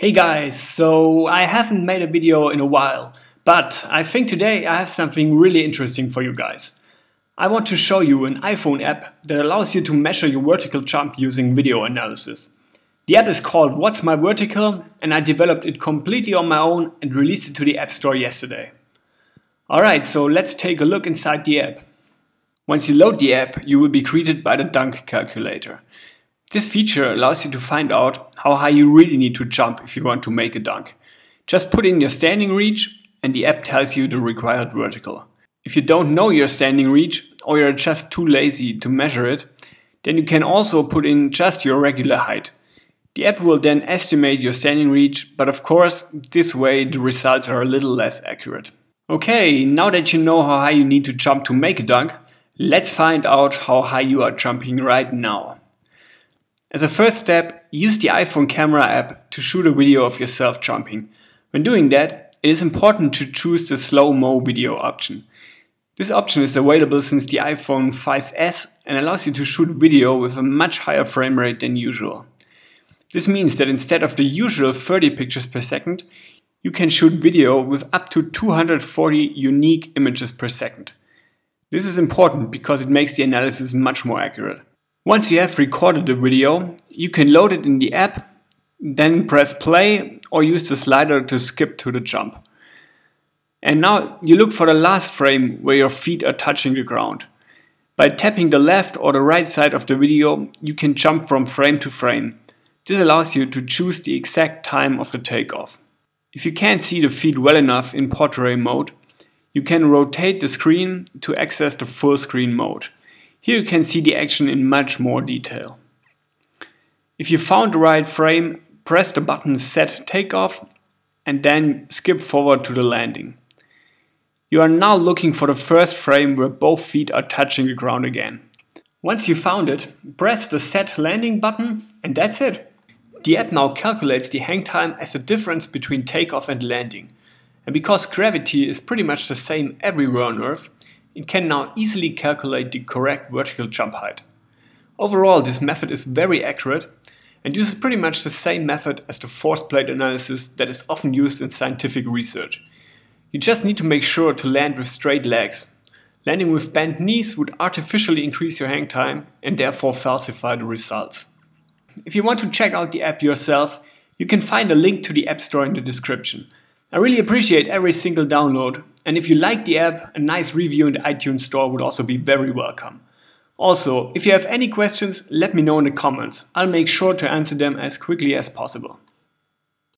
Hey guys, so I haven't made a video in a while, but I think today I have something really interesting for you guys. I want to show you an iPhone app that allows you to measure your vertical jump using video analysis. The app is called What's My Vertical and I developed it completely on my own and released it to the App Store yesterday. Alright, so let's take a look inside the app. Once you load the app, you will be greeted by the dunk calculator. This feature allows you to find out how high you really need to jump if you want to make a dunk. Just put in your standing reach and the app tells you the required vertical. If you don't know your standing reach or you're just too lazy to measure it, then you can also put in just your regular height. The app will then estimate your standing reach, but of course, this way the results are a little less accurate. Okay, now that you know how high you need to jump to make a dunk, let's find out how high you are jumping right now. As a first step, use the iPhone camera app to shoot a video of yourself jumping. When doing that, it is important to choose the slow-mo video option. This option is available since the iPhone 5S and allows you to shoot video with a much higher frame rate than usual. This means that instead of the usual 30 pictures per second, you can shoot video with up to 240 unique images per second. This is important because it makes the analysis much more accurate. Once you have recorded the video, you can load it in the app, then press play or use the slider to skip to the jump. And now you look for the last frame where your feet are touching the ground. By tapping the left or the right side of the video, you can jump from frame to frame. This allows you to choose the exact time of the takeoff. If you can't see the feet well enough in portrait mode, you can rotate the screen to access the full screen mode. Here you can see the action in much more detail. If you found the right frame, press the button Set Takeoff and then skip forward to the landing. You are now looking for the first frame where both feet are touching the ground again. Once you found it, press the Set Landing button and that's it. The app now calculates the hang time as the difference between takeoff and landing. And because gravity is pretty much the same everywhere on Earth, it can now easily calculate the correct vertical jump height. Overall, this method is very accurate and uses pretty much the same method as the force plate analysis that is often used in scientific research. You just need to make sure to land with straight legs. Landing with bent knees would artificially increase your hang time and therefore falsify the results. If you want to check out the app yourself, you can find a link to the App Store in the description. I really appreciate every single download, and if you like the app, a nice review in the iTunes Store would also be very welcome. Also, if you have any questions, let me know in the comments. I'll make sure to answer them as quickly as possible.